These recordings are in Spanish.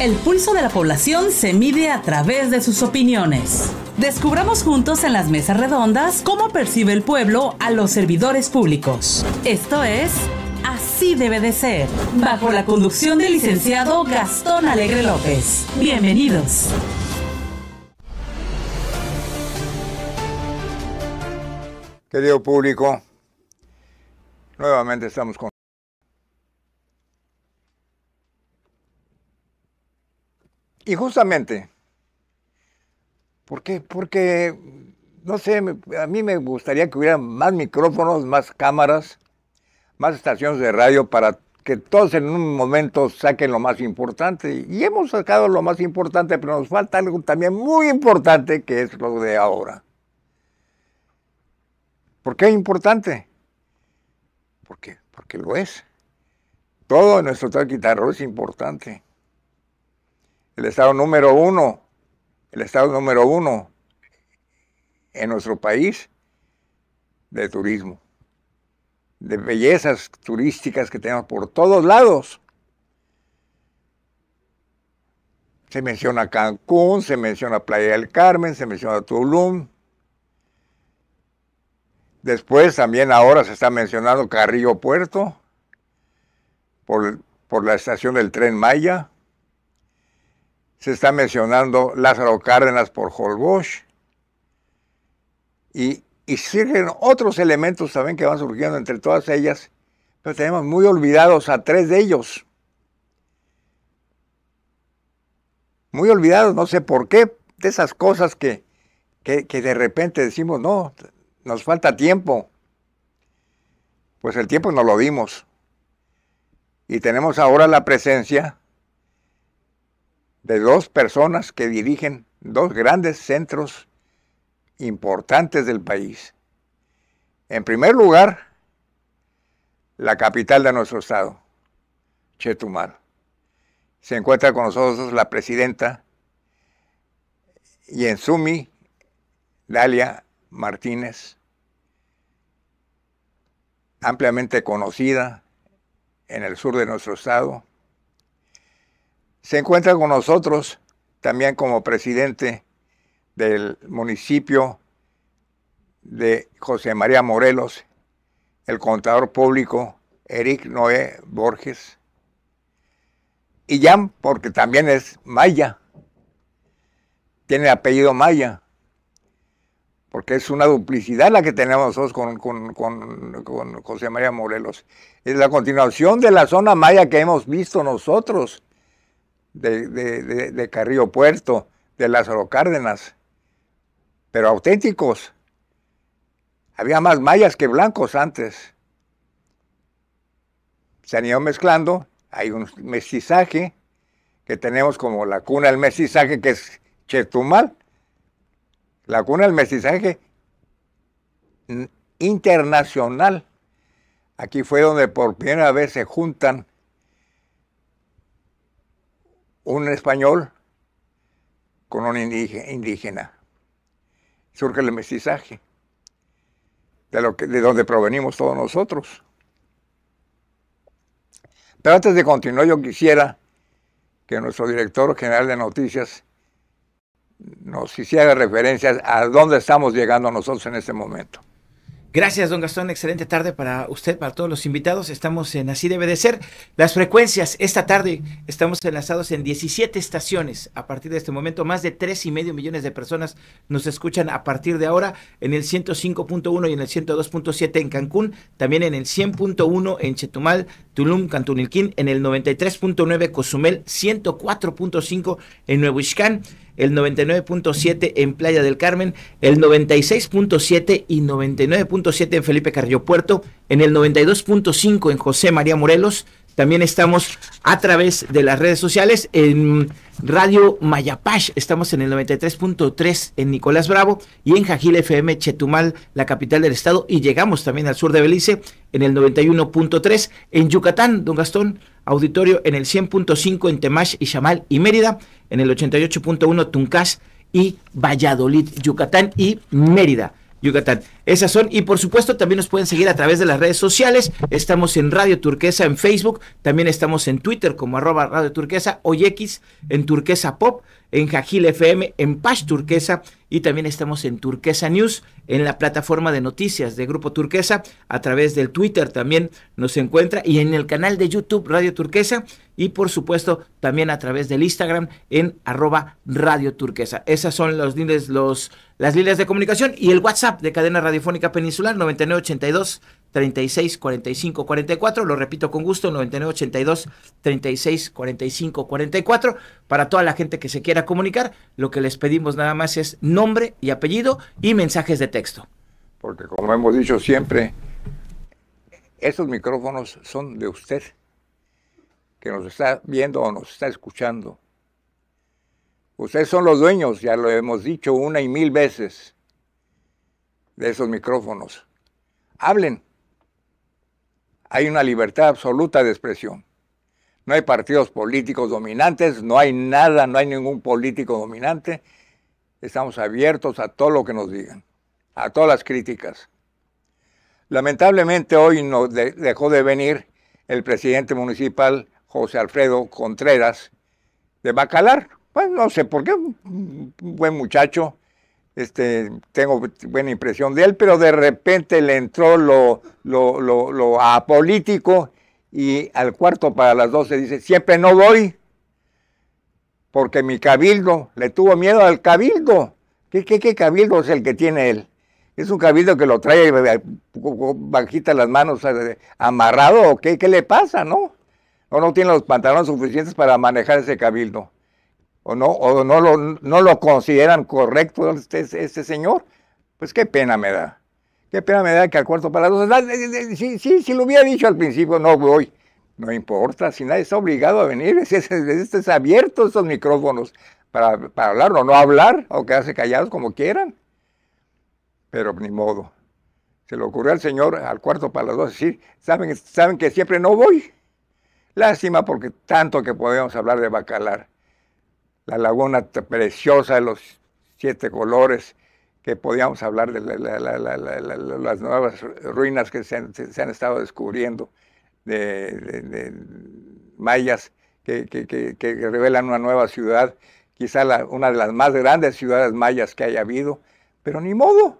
El pulso de la población se mide a través de sus opiniones. Descubramos juntos en las mesas redondas cómo percibe el pueblo a los servidores públicos. Esto es Así debe de ser, bajo la conducción del licenciado Gastón Alegre López. Bienvenidos. Querido público, nuevamente estamos con... Y justamente, ¿por qué? Porque, no sé, a mí me gustaría que hubiera más micrófonos, más cámaras, más estaciones de radio para que todos en un momento saquen lo más importante. Y hemos sacado lo más importante, pero nos falta algo también muy importante, que es lo de ahora. ¿Por qué es importante? Porque, porque lo es. Todo nuestro guitarro es importante. El estado número uno, el estado número uno en nuestro país de turismo, de bellezas turísticas que tenemos por todos lados. Se menciona Cancún, se menciona Playa del Carmen, se menciona Tulum, Después también ahora se está mencionando Carrillo Puerto por, por la estación del tren Maya. Se está mencionando Lázaro Cárdenas por Holbox. Y, y siguen otros elementos también que van surgiendo entre todas ellas, pero tenemos muy olvidados a tres de ellos. Muy olvidados, no sé por qué, de esas cosas que, que, que de repente decimos, no, nos falta tiempo. Pues el tiempo nos lo dimos. Y tenemos ahora la presencia de dos personas que dirigen dos grandes centros importantes del país. En primer lugar, la capital de nuestro estado, Chetumal. Se encuentra con nosotros la presidenta Yensumi Dalia Martínez, ampliamente conocida en el sur de nuestro estado. Se encuentra con nosotros también como presidente del municipio de José María Morelos, el contador público Eric Noé Borges. Y ya porque también es Maya, tiene apellido Maya porque es una duplicidad la que tenemos nosotros con, José María Morelos. Es la continuación de la zona maya que hemos visto nosotros, de, Carrillo Puerto, de Lázaro Cárdenas, pero auténticos. Había más mayas que blancos antes. Se han ido mezclando, hay un mestizaje que tenemos como la cuna del mestizaje que es Chetumal, la cuna del mestizaje internacional. Aquí fue donde por primera vez se juntan un español con un indígena. Surge el mestizaje, de, lo que, de donde provenimos todos nosotros. Pero antes de continuar, yo quisiera que nuestro director general de noticias nos hiciera referencia a dónde estamos llegando nosotros en este momento. Gracias, don Gastón. Excelente tarde para usted, para todos los invitados. Estamos en Así debe de ser. Las frecuencias, esta tarde estamos enlazados en 17 estaciones. A partir de este momento, más de tres y medio millones de personas nos escuchan a partir de ahora en el 105.1 y en el 102.7 en Cancún, también en el 100.1 en Chetumal, Tulum, Cantunilquín, en el 93.9 Cozumel, 104.5 en Nuevo Ixcán el 99.7 en Playa del Carmen, el 96.7 y 99.7 en Felipe Carrillo Puerto, en el 92.5 en José María Morelos. También estamos a través de las redes sociales en Radio Mayapash, estamos en el 93.3 en Nicolás Bravo y en Jajil FM Chetumal, la capital del estado, y llegamos también al sur de Belice en el 91.3 en Yucatán, don Gastón, auditorio en el 100.5 en Temash y Chamal y Mérida, en el 88.1 Tuncás y Valladolid, Yucatán y Mérida. Yucatán. Esas son, y por supuesto también nos pueden seguir a través de las redes sociales. Estamos en Radio Turquesa en Facebook, también estamos en Twitter como arroba Radio Turquesa o X en Turquesa Pop en Jajil FM, en Pash Turquesa y también estamos en Turquesa News, en la plataforma de noticias de Grupo Turquesa, a través del Twitter también nos encuentra y en el canal de YouTube Radio Turquesa y por supuesto también a través del Instagram en arroba Radio Turquesa. Esas son las líneas de comunicación y el WhatsApp de Cadena Radiofónica Peninsular 9982 36 45 44. Lo repito con gusto, 99 82 36 45 44. Para toda la gente que se quiera comunicar, lo que les pedimos nada más es nombre y apellido y mensajes de texto. Porque como hemos dicho siempre, esos micrófonos son de usted, que nos está viendo o nos está escuchando. Ustedes son los dueños, ya lo hemos dicho una y mil veces, de esos micrófonos. Hablen hay una libertad absoluta de expresión. No hay partidos políticos dominantes, no hay nada, no hay ningún político dominante. Estamos abiertos a todo lo que nos digan, a todas las críticas. Lamentablemente hoy nos dejó de venir el presidente municipal José Alfredo Contreras de Bacalar. Pues no sé por qué, un buen muchacho, este, tengo buena impresión de él, pero de repente le entró lo, lo, lo, apolítico y al cuarto para las doce dice, siempre no voy, porque mi cabildo, le tuvo miedo al cabildo. ¿Qué, qué, qué cabildo es el que tiene él? ¿Es un cabildo que lo trae bajita las manos eh, amarrado o qué? ¿Qué le pasa, no? O no tiene los pantalones suficientes para manejar ese cabildo o no, o no, lo, no lo consideran correcto este, este señor, pues qué pena me da. Qué pena me da que al cuarto para dos, sí, sí, si lo hubiera dicho al principio, no voy. No importa, si nadie está obligado a venir, este es, es, es abierto estos micrófonos para, para, hablar o no hablar, o quedarse callados como quieran. Pero ni modo. Se le ocurrió al Señor al cuarto para las dos decir, saben, saben que siempre no voy. Lástima porque tanto que podemos hablar de Bacalar la laguna preciosa de los siete colores, que podíamos hablar de las nuevas ruinas que se han, estado descubriendo, de, mayas que, revelan una nueva ciudad, quizá una de las más grandes ciudades mayas que haya habido, pero ni modo.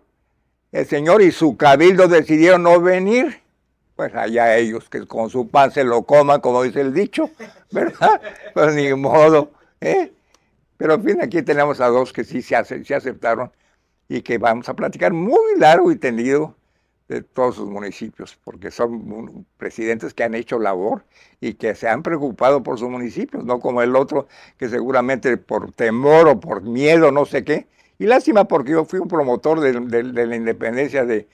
El Señor y su cabildo decidieron no venir. Pues allá ellos que con su pan se lo coman, como dice el dicho, ¿verdad? Pues ni modo. ¿eh? Pero en fin, aquí tenemos a dos que sí se, aceptaron y que vamos a platicar muy largo y tendido de todos sus municipios, porque son presidentes que han hecho labor y que se han preocupado por sus municipios, no como el otro que seguramente por temor o por miedo, no sé qué. Y lástima porque yo fui un promotor de, la independencia de,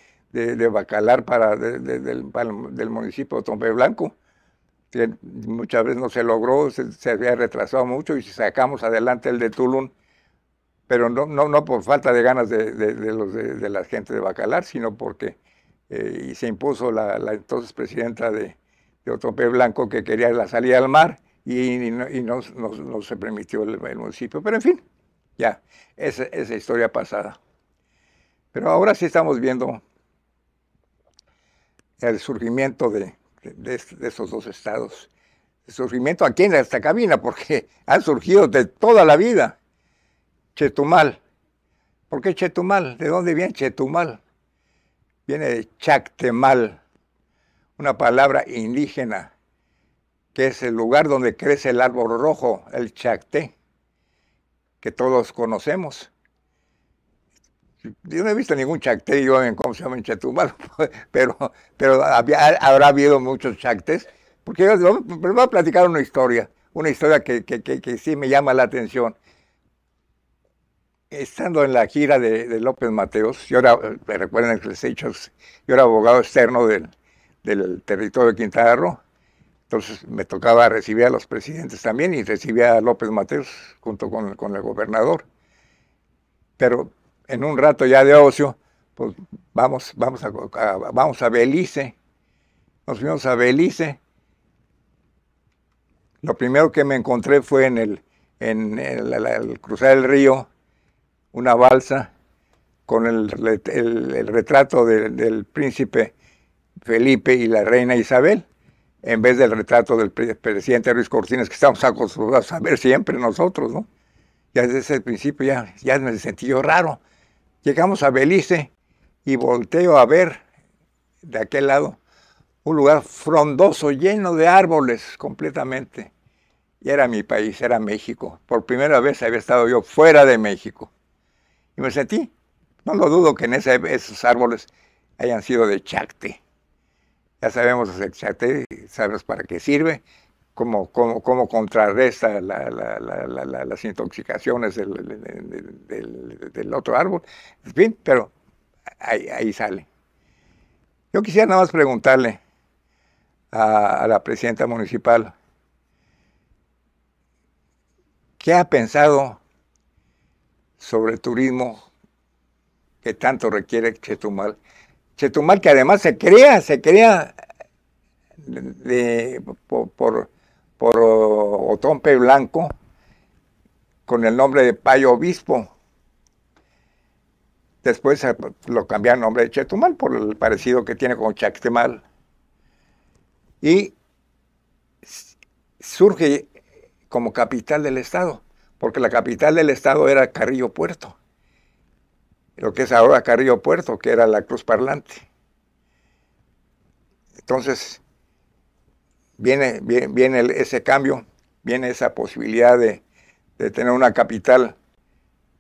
Bacalar para, del municipio de Tompe Blanco muchas veces no se logró, se, había retrasado mucho y sacamos adelante el de Tulum, pero no, no, no por falta de ganas de, los, de, la gente de Bacalar, sino porque eh, se impuso la, entonces presidenta de, de Blanco que quería la salida al mar y, no, se permitió el, municipio. Pero en fin, ya, esa, esa historia pasada. Pero ahora sí estamos viendo el surgimiento de, esos dos estados. El surgimiento aquí en esta cabina, porque han surgido de toda la vida. Chetumal. ¿Por qué Chetumal? ¿De dónde viene Chetumal? Viene de Chactemal, una palabra indígena, que es el lugar donde crece el árbol rojo, el chacté, que todos conocemos. Yo no he visto ningún chacté yo en cómo se llama en Chetumal, pero, pero habrá habido muchos chactes. Porque yo voy a platicar una historia, una historia que, que, sí me llama la atención. Estando en la gira de, López Mateos, yo era, recuerden que les he dicho, yo era abogado externo del, del territorio de Quintana Roo, entonces me tocaba recibir a los presidentes también y recibía a López Mateos junto con, con el gobernador. Pero en un rato ya de ocio, pues vamos, vamos, a, vamos a Belice. Nos fuimos a Belice. Lo primero que me encontré fue en el, en el, cruzar el río, una balsa con el, retrato del príncipe Felipe y la reina Isabel, en vez del retrato del presidente Luis Cortines que estamos acostumbrados a ver siempre nosotros, ¿no? Ya desde ese principio ya, ya me sentí yo raro. Llegamos a Belice y volteo a ver de aquel lado un lugar frondoso, lleno de árboles completamente. Y era mi país, era México. Por primera vez había estado yo fuera de México. Y me sentí, no lo dudo que en esos árboles hayan sido de chacte. Ya sabemos el chacte, sabes para qué sirve, cómo, cómo, contrarresta las intoxicaciones del, otro árbol. En fin, pero ahí, sale. Yo quisiera nada más preguntarle a, la presidenta municipal, ¿qué ha pensado sobre el turismo que tanto requiere Chetumal? Chetumal que además se crea, se crea de, por, por Otompe Blanco con el nombre de Payo Obispo. Después eh, lo cambiaron nombre de Chetumal por el parecido que tiene con Chactemal. Y surge como capital del estado, porque la capital del estado era Carrillo Puerto, lo que es ahora Carrillo Puerto, que era la Cruz Parlante. Entonces, viene, viene, ese cambio, viene esa posibilidad de, tener una capital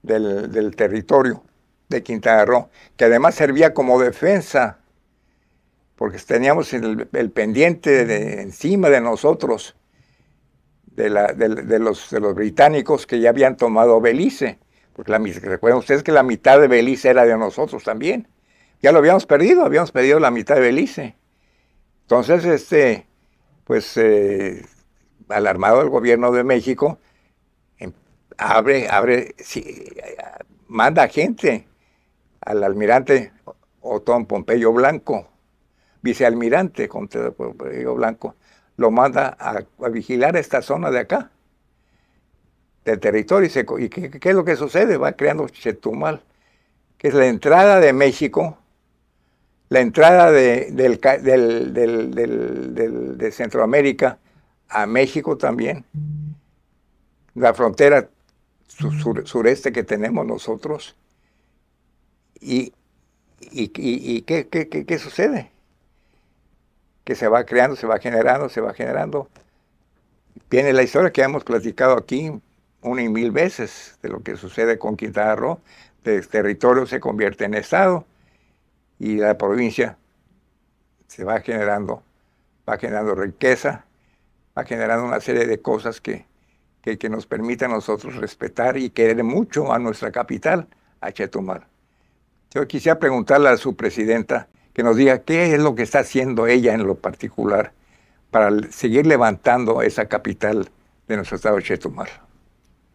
del territorio de Quintana Roo, que además servía como defensa, porque teníamos el, pendiente de, encima de nosotros de, la, de, los, de los británicos que ya habían tomado Belice, porque la, recuerden ustedes que la mitad de Belice era de nosotros también. Ya lo habíamos perdido, habíamos perdido la mitad de Belice. Entonces, este, pues, eh, alarmado el gobierno de México, em, abre, abre, manda gente al almirante Otón Pompeyo Blanco, vicealmirante Pompeyo Blanco, lo manda a, vigilar esta zona de acá, del territorio. ¿Y, qué, es lo que sucede? Va creando Chetumal, que es la entrada de México, la entrada de, de Centroamérica a México también, la frontera sureste que tenemos nosotros ¿Y, y, qué, qué, sucede? Que se va creando, se va generando, se va generando. Viene la historia que hemos platicado aquí una y mil veces de lo que sucede con Quintana Roo. El territorio se convierte en Estado y la provincia se va generando, va generando riqueza, va generando una serie de cosas que, que, nos permiten a nosotros respetar y querer mucho a nuestra capital, a Chetumal. Yo quisiera preguntarle a su presidenta que nos diga qué es lo que está haciendo ella en lo particular para seguir levantando esa capital de nuestro estado de Chetumal.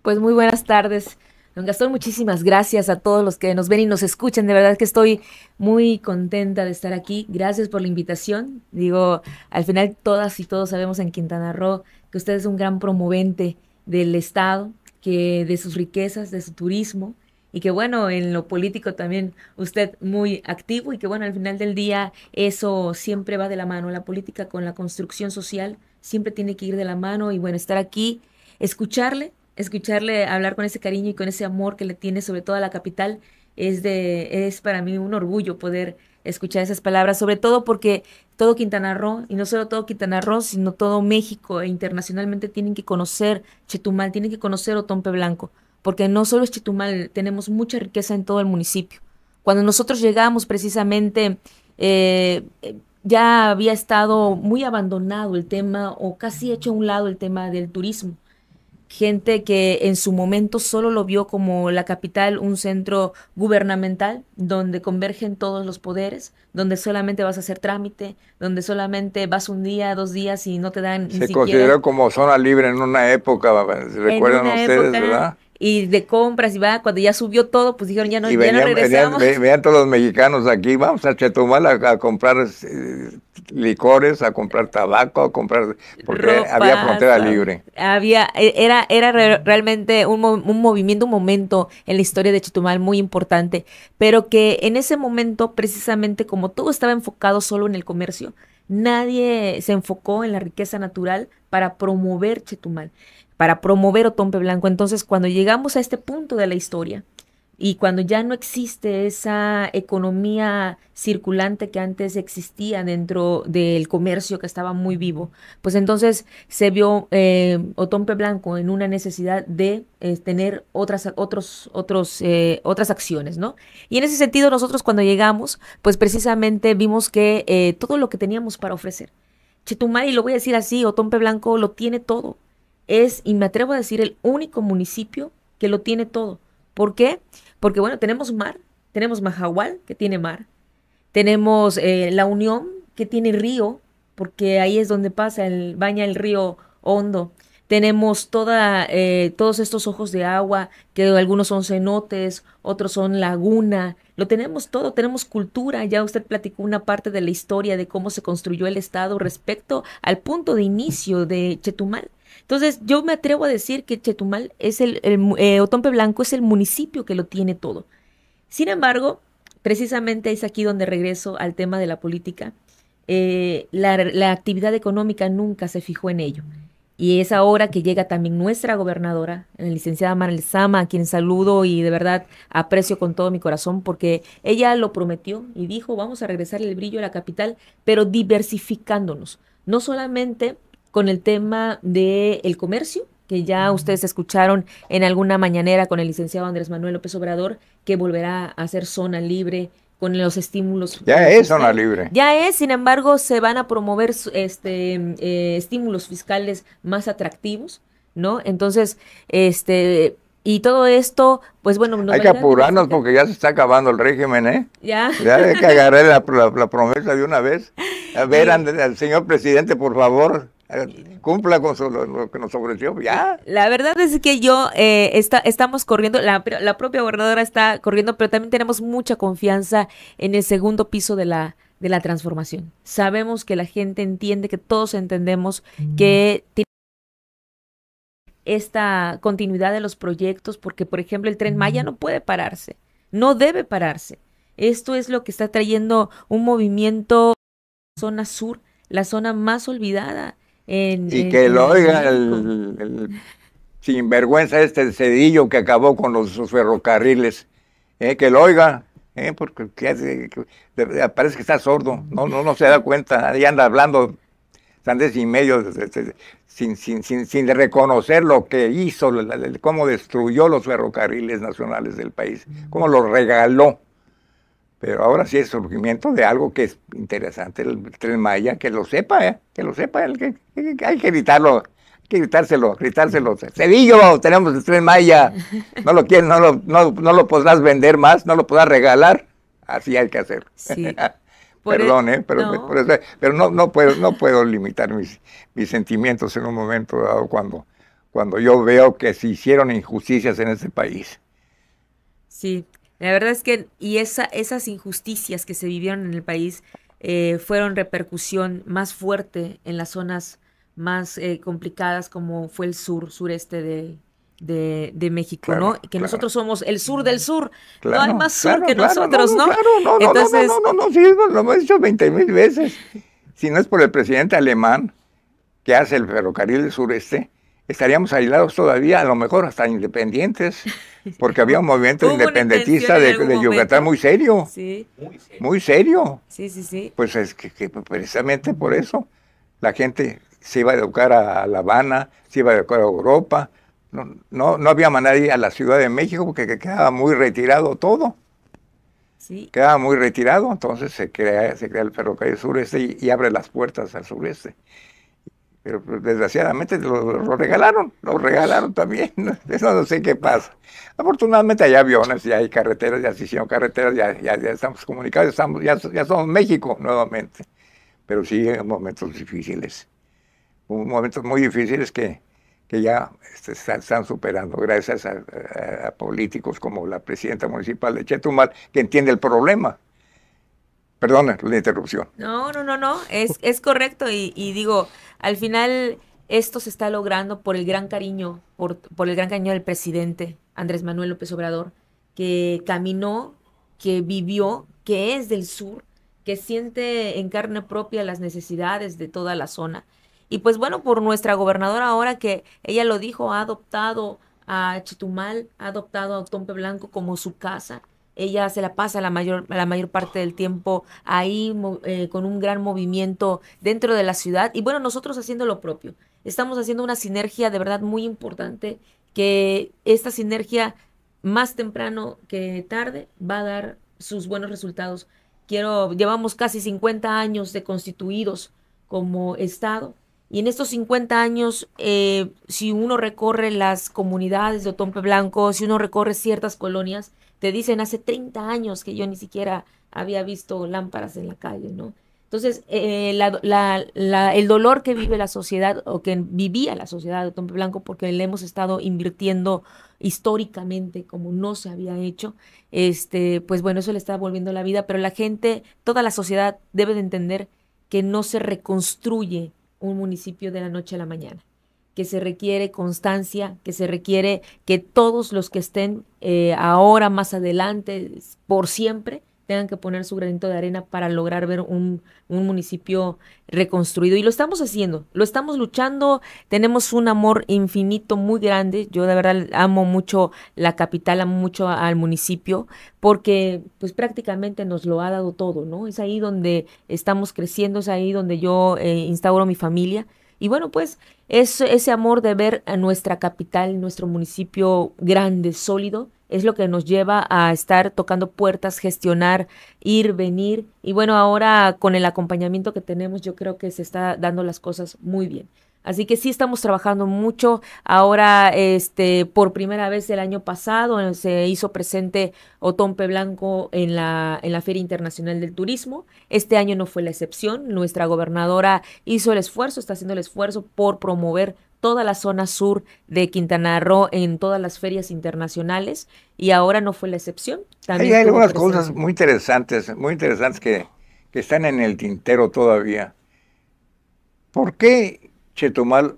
Pues muy buenas tardes. Don Gastón, muchísimas gracias a todos los que nos ven y nos escuchan. De verdad que estoy muy contenta de estar aquí. Gracias por la invitación. Digo, al final todas y todos sabemos en Quintana Roo que usted es un gran promovente del Estado, que de sus riquezas, de su turismo, y que bueno, en lo político también usted muy activo y que bueno, al final del día eso siempre va de la mano, la política con la construcción social siempre tiene que ir de la mano y bueno, estar aquí, escucharle, escucharle hablar con ese cariño y con ese amor que le tiene sobre todo a la capital es de es para mí un orgullo poder escuchar esas palabras, sobre todo porque todo Quintana Roo, y no solo todo Quintana Roo, sino todo México e internacionalmente tienen que conocer Chetumal, tienen que conocer Otompe Blanco, porque no solo es Chetumal, tenemos mucha riqueza en todo el municipio. Cuando nosotros llegamos precisamente, eh, ya había estado muy abandonado el tema o casi hecho a un lado el tema del turismo. Gente que en su momento solo lo vio como la capital, un centro gubernamental donde convergen todos los poderes, donde solamente vas a hacer trámite, donde solamente vas un día, dos días y no te dan Se consideró como zona libre en una época, recuerdan ustedes, ¿verdad? Y de compras y va, cuando ya subió todo, pues dijeron ya no, y ya no venían, regresamos. venían- venían todos los mexicanos aquí, vamos a Chetumal a, a comprar eh, licores, a comprar tabaco, a comprar, porque Ropa, había frontera libre. Había, e- era, era re- realmente un, un movimiento, un momento en la historia de Chetumal muy importante, pero que en ese momento, precisamente como todo estaba enfocado solo en el comercio, nadie se enfocó en la riqueza natural para promover Chetumal, para promover Otompe Blanco. Entonces, cuando llegamos a este punto de la historia, y cuando ya no existe esa economía circulante que antes existía dentro del comercio que estaba muy vivo, pues entonces se vio eh, Otompe Blanco en una necesidad de eh, tener otras, otros, otros, eh, otras acciones, ¿no? Y en ese sentido nosotros cuando llegamos, pues precisamente vimos que eh, todo lo que teníamos para ofrecer. Chetumal, y lo voy a decir así, Otompe Blanco lo tiene todo. Es, y me atrevo a decir, el único municipio que lo tiene todo. ¿Por qué? Porque bueno, tenemos mar, tenemos Majahual, que tiene mar, tenemos eh, La Unión, que tiene río, porque ahí es donde pasa, el, baña el río Hondo. Tenemos toda, eh, todos estos ojos de agua, que algunos son cenotes, otros son laguna. Lo tenemos todo, tenemos cultura. Ya usted platicó una parte de la historia de cómo se construyó el Estado respecto al punto de inicio de Chetumal. Entonces, yo me atrevo a decir que Chetumal es el, el eh, Otompe Blanco es el municipio que lo tiene todo. Sin embargo, precisamente es aquí donde regreso al tema de la política. Eh, la, actividad económica nunca se fijó en ello. Y es ahora que llega también nuestra gobernadora, la licenciada Maral Sama, a quien saludo y de verdad aprecio con todo mi corazón, porque ella lo prometió y dijo, vamos a regresar el brillo a la capital, pero diversificándonos, no solamente con el tema del comercio, que ya ustedes escucharon en alguna mañanera con el licenciado Andrés Manuel López Obrador, que volverá a ser zona libre con los estímulos. Ya es zona libre. Ya es, sin embargo, se van a promover este, eh, estímulos fiscales más atractivos, ¿no? Entonces, este, y todo esto, pues bueno, nos Hay que apurarnos porque ya se está acabando el régimen, ¿eh? Ya. Ya hay que agarrar la, la- la promesa de una vez. A ver, ande- al señor presidente, por favor, cumpla con su- lo, lo que nos ofreció. Ya. La verdad es que yo eh, está, estamos corriendo, la, la propia gobernadora está corriendo, pero también tenemos mucha confianza en el segundo piso de la, de la transformación. Sabemos que la gente entiende, que todos entendemos que tiene esta continuidad de los proyectos, porque por ejemplo el tren Maya no puede pararse, no debe pararse. Esto es lo que está trayendo un movimiento zona sur, la zona más olvidada. En, Y que en lo oiga el, el sinvergüenza este cedillo que acabó con los, ferrocarriles. eh, que lo oiga, eh, porque parece que está sordo, no, no, no se da cuenta, ahí anda hablando sandes y medio sin, sin, sin, sin reconocer lo que hizo, cómo destruyó los ferrocarriles nacionales del país, cómo los regaló. Pero ahora sí es surgimiento de algo que es interesante, el tren Maya, que lo sepa, ¿eh? que lo sepa, el que, que- que hay que gritarlo, hay que gritárselo, gritárselo. Cedillo, tenemos el tren Maya, no lo quieres, no lo, no, no lo podrás vender más, no lo podrás regalar, así hay que hacer. Sí. Perdón, el- ¿eh? pero, no. por eso- pero no, no, puedo, no puedo limitar mis, mis sentimientos en un momento dado cuando, cuando yo veo que se hicieron injusticias en este país. Sí, la verdad es que, y esa, esas injusticias que se vivieron en el país eh, fueron repercusión más fuerte en las zonas más eh, complicadas como fue el sur, sureste de, de, de México, Claro, ¿no? Que claro. nosotros somos el sur del sur, no hay más sur que nosotros, ¿no? Claro, no, no, Entonces, no, no, no, no, sí, lo hemos dicho 20 mil veces. Si no es por el presidente alemán que hace el ferrocarril del sureste, estaríamos aislados todavía, a lo mejor hasta independientes, porque había un movimiento independentista de, Yucatán muy serio, sí, muy serio. sí, sí, sí. Pues es que, que precisamente por eso la gente se iba a educar a La Habana, se iba a educar a Europa. No, no, no había manera de ir a la Ciudad de México porque que quedaba muy retirado todo. Sí, Quedaba muy retirado, entonces se crea, se crea el ferrocarril sureste y, y abre las puertas al sureste. Pero pues, desgraciadamente lo, lo regalaron, lo regalaron también. Eso no sé qué pasa. Afortunadamente hay aviones, ya hay carreteras, ya se hicieron carreteras, ya, ya, ya estamos comunicados, estamos, ya, ya somos México nuevamente. Pero sí momentos difíciles. Momentos muy difíciles que, que ya este, están, superando, gracias a, políticos como la presidenta municipal de Chetumal, que entiende el problema. Perdona la interrupción. No, no, no, no, es, es correcto y, digo, al final esto se está logrando por el gran cariño, por, el gran cariño del presidente Andrés Manuel López Obrador, que caminó, que vivió, que es del sur, que siente en carne propia las necesidades de toda la zona. Y pues bueno, por nuestra gobernadora ahora que ella lo dijo, ha adoptado a Chetumal, ha adoptado a Tompe Blanco como su casa. Ella se la pasa la mayor, la mayor parte del tiempo ahí eh, con un gran movimiento dentro de la ciudad. Y bueno, nosotros haciendo lo propio. Estamos haciendo una sinergia de verdad muy importante, que esta sinergia más temprano que tarde va a dar sus buenos resultados. Quiero, llevamos casi 50 años de constituidos como Estado y en estos 50 años, eh, si uno recorre las comunidades de Otompe Blanco, si uno recorre ciertas colonias, te dicen hace 30 años que yo ni siquiera había visto lámparas en la calle, ¿no? Entonces, eh, el dolor que vive la sociedad o que vivía la sociedad de Otompe Blanco, porque le hemos estado invirtiendo históricamente como no se había hecho, este, pues bueno, eso le está volviendo la vida, pero la gente, toda la sociedad debe de entender que no se reconstruye un municipio de la noche a la mañana, que se requiere constancia, que se requiere que todos los que estén eh, ahora, más adelante, por siempre, tengan que poner su granito de arena para lograr ver un, un, municipio reconstruido. Y lo estamos haciendo, lo estamos luchando, tenemos un amor infinito muy grande. Yo de verdad amo mucho la capital, amo mucho al municipio, porque pues prácticamente nos lo ha dado todo, ¿no? Es ahí donde estamos creciendo, es ahí donde yo eh, instauro mi familia. Y bueno, pues es ese amor de ver a nuestra capital, nuestro municipio grande, sólido, es lo que nos lleva a estar tocando puertas, gestionar, ir, venir. Y bueno, ahora con el acompañamiento que tenemos, yo creo que se está dando las cosas muy bien. Así que sí estamos trabajando mucho. Ahora, este, por primera vez el año pasado eh, se hizo presente Otompe Blanco en la, en la Feria Internacional del Turismo. Este año no fue la excepción. Nuestra gobernadora hizo el esfuerzo, está haciendo el esfuerzo por promover toda la zona sur de Quintana Roo en todas las ferias internacionales y ahora no fue la excepción. También Hay algunas cosas muy interesantes, muy interesantes que, que están en el tintero todavía. ¿Por qué Chetumal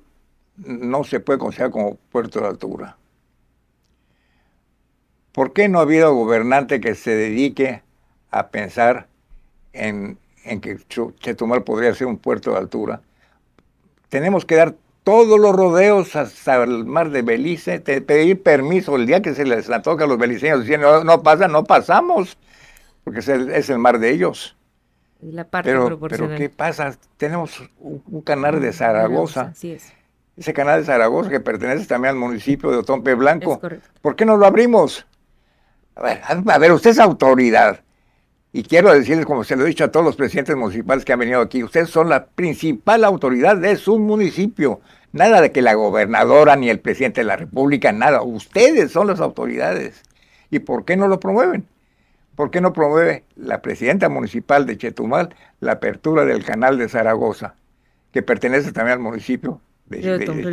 no se puede considerar como puerto de altura? ¿Por qué no ha habido gobernante que se dedique a pensar en, en que Chetumal podría ser un puerto de altura? Tenemos que dar todos los rodeos hasta el mar de Belice, te pedir permiso el día que se les toca a los beliceños, diciendo, no, pasa, no pasamos, porque es el, mar de ellos. La parte pero, pero ¿qué pasa? Tenemos un, canal de Zaragoza. Así es. Ese canal de Zaragoza que pertenece también al municipio de Otompe Blanco. ¿Por qué no lo abrimos? A ver, a ver, usted es autoridad. Y quiero decirles, como se lo he dicho a todos los presidentes municipales que han venido aquí, ustedes son la principal autoridad de su municipio. Nada de que la gobernadora ni el presidente de la República, nada. Ustedes son las autoridades. ¿Y por qué no lo promueven? ¿Por qué no promueve la presidenta municipal de Chetumal la apertura del canal de Zaragoza, que pertenece también al municipio de,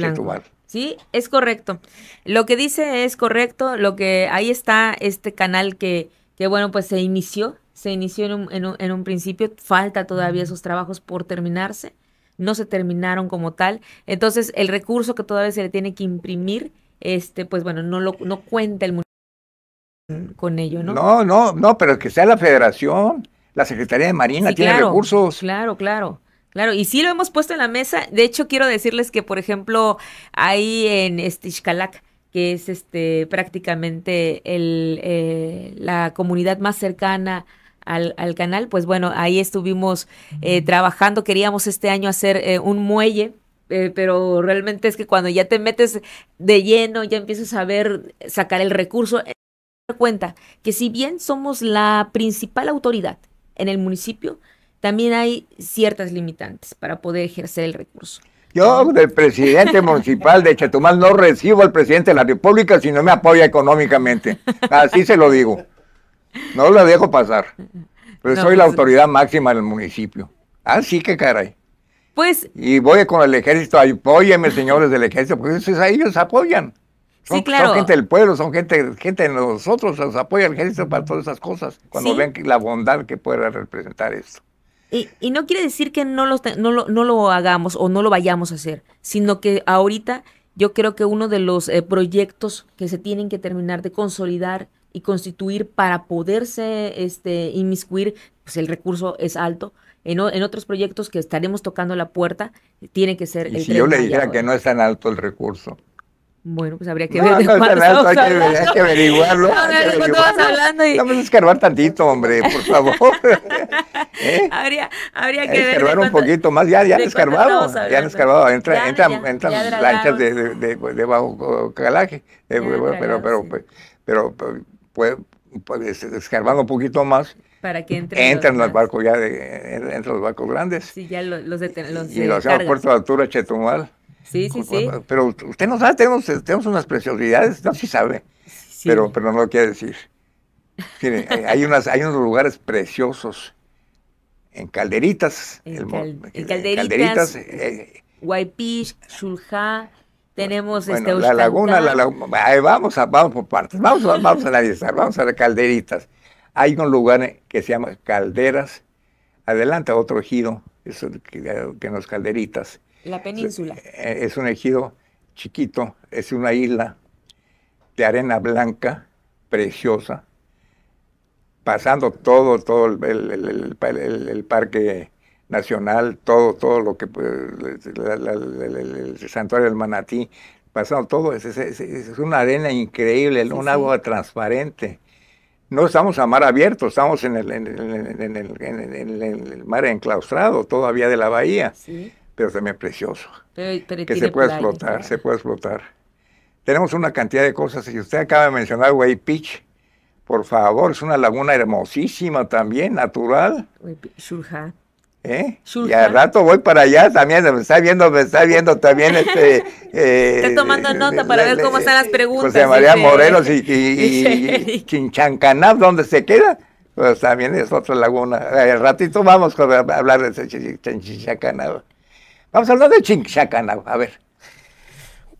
Chetumal? Sí, es correcto. Lo que dice es correcto. Lo que ahí está este canal que, que bueno, pues se inició se inició en un, en un, principio, falta todavía esos trabajos por terminarse, no se terminaron como tal, entonces el recurso que todavía se le tiene que imprimir, este, pues bueno, no lo no cuenta el municipio con ello, ¿no? No, no, no, pero que sea la federación, la Secretaría de Marina tiene recursos. Claro, claro. Claro, y sí lo hemos puesto en la mesa. De hecho, quiero decirles que, por ejemplo, ahí en Estixcalac, que es este prácticamente el, eh, la comunidad más cercana al, al canal, pues bueno, ahí estuvimos eh, trabajando, queríamos este año hacer eh, un muelle, eh, pero realmente es que cuando ya te metes de lleno, ya empiezas a ver, sacar el recurso, cuenta que si bien somos la principal autoridad en el municipio, también hay ciertas limitantes para poder ejercer el recurso. Yo del presidente municipal de Chetumal no recibo al presidente de la República si no me apoya económicamente. Así se lo digo. No lo dejo pasar. Pero soy la pues, autoridad máxima del municipio. Así ah, que caray. Pues. Y voy con el ejército, apóyenme, señores del ejército, porque ellos apoyan. Son, sí, claro. son gente del pueblo, son gente, gente de nosotros, los apoya el ejército para todas esas cosas, cuando Sí. ven que la bondad que puede representar esto. Y, y no quiere decir que no, los no, lo, no lo hagamos o no lo vayamos a hacer, sino que ahorita yo creo que uno de los eh, proyectos que se tienen que terminar de consolidar y constituir para poderse este, inmiscuir, pues el recurso es alto. En, o- en otros proyectos que estaremos tocando la puerta, tiene que ser Y el si yo le dijera que no es tan alto el recurso. Bueno, pues habría que No, ver no tan alto, hay que, hay que averiguarlo. No, no, que ¿de cuánto vas averiguarlo. hablando? Y- Vamos a escarbar tantito, hombre, por favor. ¿Eh? Habría, habría que ver escarbar un cuánto- poquito más, ya, ya han escarbado, ya han escarbado, entra, Ya, entran, ya, entran ya lanchas de, de, de- de bajo calaje, eh, pero, pero, pero, pero, pues, pues, escarbando un poquito más, para que entren entran los demás. barcos ya, de, entran los barcos grandes, Sí, ya lo- los, de, los y lo hacemos puerto de altura Chetumal. Sí, sí, sí. Pero usted no sabe, tenemos, tenemos unas preciosidades, no, sí sabe, sí. pero, pero no lo quiere decir. Mire, eh, hay, unas, hay unos lugares preciosos en Calderitas. En el mo- Cal- en Calderitas, eh, Guaypish, Xulja, tenemos bueno, este la laguna, la laguna, vamos, a, vamos por partes, vamos, a- vamos a analizar, vamos a ver Calderitas. Hay un lugar que se llama Calderas, adelante otro ejido, eso que, que no es Calderitas. la península. Eh, Es un ejido chiquito, es una isla de arena blanca, preciosa, pasando todo, todo el parque nacional, todo, todo lo que pues, la- la- la- el, santuario del manatí, pasando todo, es, es- es- es una arena increíble, Sí, un sí. agua transparente. No estamos a mar abierto, estamos en el, en el- en en mar enclaustrado todavía de la bahía, Sí, pero también precioso pero, pero que se puede playa, explotar, se puede explotar. Tenemos una cantidad de cosas, y usted acaba de mencionar Way Pitch, por favor, es una laguna hermosísima también, natural, Xulja. ¿Eh? Y al rato voy para allá también, me está viendo, me está viendo también este... eh, Está tomando nota para ver cómo están las preguntas, José María dice- Morelos y, y, y-. Chinchancanab, ¿dónde se queda? Pues también es otra laguna. Al ratito vamos a hablar de Chinchancanab. Vamos a hablar de Chinchacanab, a ver.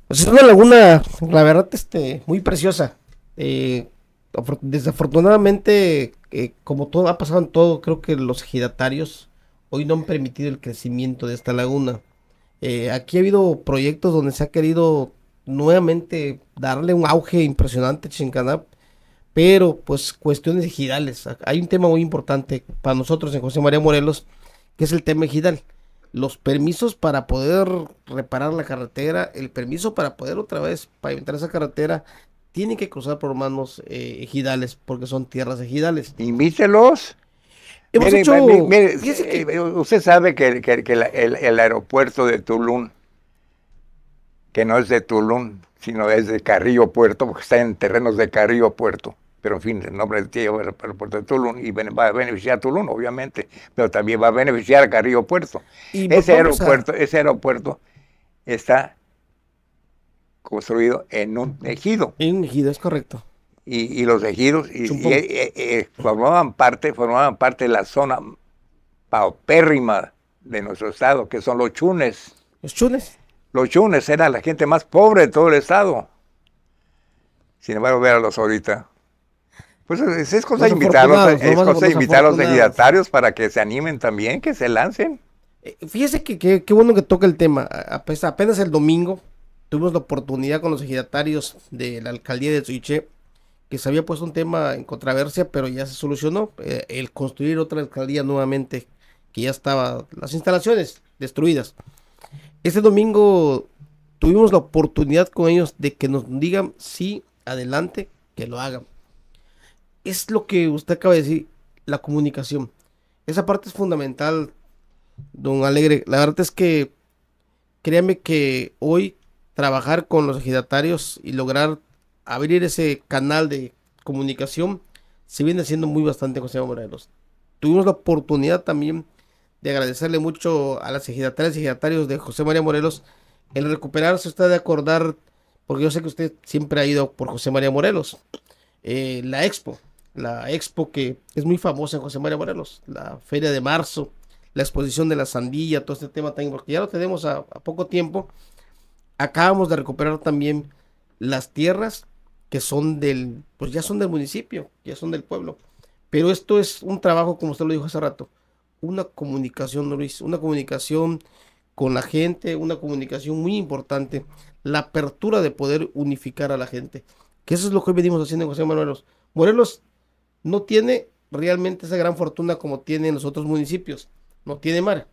Pues es una laguna, la verdad, este, muy preciosa. Eh, afor- desafortunadamente, eh, como todo ha pasado en todo, creo que los ejidatarios hoy no han permitido el crecimiento de esta laguna. Eh, aquí ha habido proyectos donde se ha querido nuevamente darle un auge impresionante a Chincanab, pero pues cuestiones ejidales. Hay un tema muy importante para nosotros en José María Morelos, que es el tema ejidal los permisos para poder reparar la carretera, el permiso para poder otra vez pavimentar esa carretera, tiene que cruzar por manos eh, ejidales, porque son tierras ejidales. Invítelos. Hemos Mire, hecho, mi- mire, que- eh, usted sabe que, que- que la- el, el aeropuerto de Tulum, que no es de Tulum, sino es de Carrillo Puerto, porque está en terrenos de Carrillo Puerto. Pero en fin, el nombre tiene el aeropuerto de Tulum y va a beneficiar a Tulum, obviamente, pero también va a beneficiar a Carrillo Puerto. y Ese a- aeropuerto, ese aeropuerto está construido en un ejido en un ejido, es correcto. Y, y los ejidos y, y, eh, eh, formaban parte formaban parte de la zona paupérrima de nuestro estado que son los chunes. Los chunes. los chunes era la gente más pobre de todo el estado. Sin embargo véalos ahorita. Pues es, es cosa de Los invitarlos es cosa de invitar a los ejidatarios para que se animen también que se lancen. Eh, fíjese que qué bueno que toca el tema. Apenas el domingo tuvimos la oportunidad con los ejidatarios de la alcaldía de Suiche, que se había puesto un tema en controversia, pero ya se solucionó. eh, el construir otra alcaldía nuevamente, que ya estaba las instalaciones destruidas. Este domingo tuvimos la oportunidad con ellos de que nos digan sí, adelante, que lo hagan. Es lo que usted acaba de decir, la comunicación. Esa parte es fundamental, don Alegre. La verdad es que créame que hoy trabajar con los ejidatarios y lograr abrir ese canal de comunicación se viene haciendo muy bastante José Morelos. Tuvimos la oportunidad también de agradecerle mucho a las ejidatarias y ejidatarios de José María Morelos el recuperarse usted de acordar, porque yo sé que usted siempre ha ido por José María Morelos, eh, la expo, la expo que es muy famosa en José María Morelos, la feria de marzo, la exposición de la sandía, todo este tema también, porque ya lo tenemos a poco tiempo. Acabamos de recuperar también las tierras que son del, pues ya son del municipio, ya son del pueblo. Pero esto es un trabajo, como usted lo dijo hace rato, una comunicación, Luis, una comunicación con la gente, una comunicación muy importante, la apertura de poder unificar a la gente, que eso es lo que hoy venimos haciendo en José Manuel Morelos. no tiene realmente esa gran fortuna como tienen los otros municipios, no tiene mar,